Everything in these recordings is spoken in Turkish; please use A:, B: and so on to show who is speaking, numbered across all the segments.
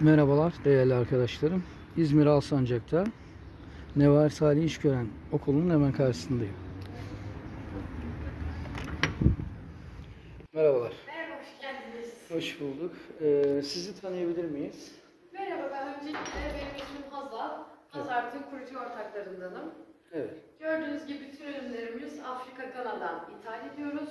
A: Merhabalar değerli arkadaşlarım. İzmir Alsancak'ta Nevar Salih İşgören Okulu'nun hemen karşısındayım. Merhabalar.
B: Merhaba, hoş geldiniz.
A: Hoş bulduk. Ee, sizi tanıyabilir miyiz?
B: Merhaba, ben öncelikle benim ismim Hazal. Hazart'ın kurucu ortaklarındanım.
A: Evet.
B: Gördüğünüz gibi bütün ürünlerimiz Afrika Gana'dan ithal ediyoruz.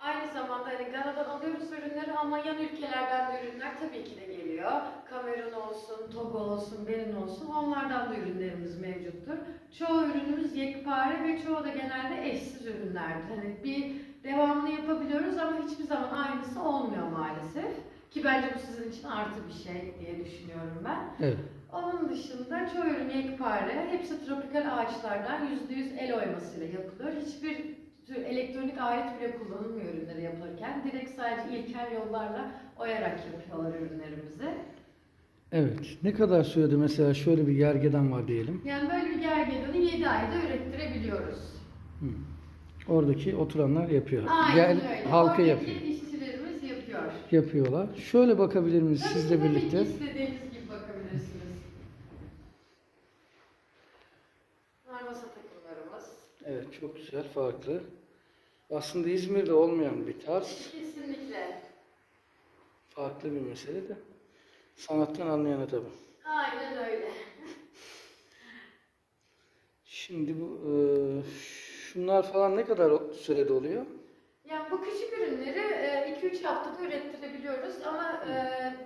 B: Aynı zamanda hani Gana'dan alıyoruz ürünleri ama yan ülkelerden de ürünler tabii ki de geliyor. Kamerun olsun, Togo olsun, Benin olsun onlardan da ürünlerimiz mevcuttur. Çoğu ürünümüz yekpare ve çoğu da genelde eşsiz ürünlerdir. Hani bir devamını yapabiliyoruz ama hiçbir zaman aynısı olmuyor maalesef. Ki bence bu sizin için artı bir şey diye düşünüyorum ben.
A: Evet.
B: Onun dışında çoğu ürün yekpare, hepsi tropikal ağaçlardan %100 el oymasıyla yapılıyor. Hiçbir tür elektronik alet bile kullanılmıyor ürünleri yapılırken. Direkt sadece ilkel yollarla oyarak yapıyorlar ürünlerimizi.
A: Evet. Ne kadar sürede mesela şöyle bir gergedan var diyelim.
B: Yani böyle bir gergedanı 7 ayda ürettirebiliyoruz.
A: Hı. Oradaki oturanlar yapıyor.
B: Aynen
A: Gel,
B: öyle.
A: halka
B: Oradaki
A: yapıyor.
B: işçilerimiz yapıyor.
A: Yapıyorlar. Şöyle bakabilir miyiz
B: Tabii
A: sizle
B: ki, tabii ki
A: birlikte?
B: istediğiniz gibi bakabilirsiniz. Bunlar masa takımlarımız.
A: Evet çok güzel, farklı. Aslında İzmir'de olmayan bir tarz.
B: Kesinlikle.
A: Farklı bir mesele de. Sanattan anlayana tabii.
B: Aynen öyle.
A: Şimdi bu e, şunlar falan ne kadar sürede oluyor?
B: Yani bu küçük ürünleri 2-3 haftada ürettirebiliyoruz ama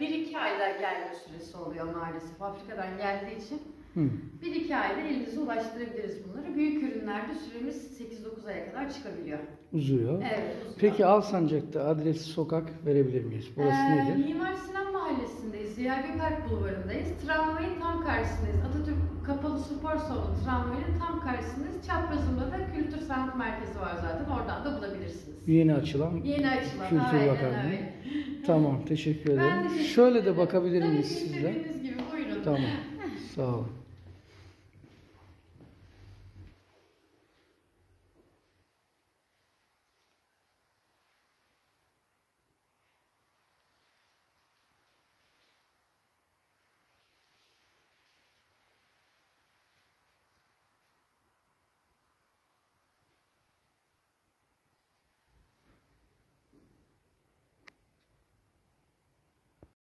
B: 1-2 ayda gelme süresi oluyor maalesef. Afrika'dan geldiği için
A: Hı.
B: 1-2 ayda elinize ulaştırabiliriz bunları. Büyük ürünlerde süremiz 8-9 aya kadar çıkabiliyor.
A: Uzuyor.
B: Evet. uzuyor.
A: Peki Alsancak'ta adres, sokak verebilir miyiz? Burası
B: Ee,
A: nedir?
B: Mimar Sinan Mahallesi'ndeyiz. Ziya Gökalp Bulvarı'ndayız. Tramvayın tam karşısındayız. Atatürk Kapalı Spor Salonu tramvayın tam karşısındayız. Çaprazında da Kültür Sanat Merkezi var zaten. Oradan da bulabilirsiniz.
A: Yeni açılan
B: Yeni açılan.
A: Kültür
B: aynen
A: Bakanlığı. Tamam, teşekkür
B: Ben
A: ederim.
B: teşekkür
A: Şöyle de
B: ederim.
A: bakabilir
B: Tabii
A: miyiz sizle?
B: istediğiniz gibi buyurun.
A: Tamam. Sağ olun.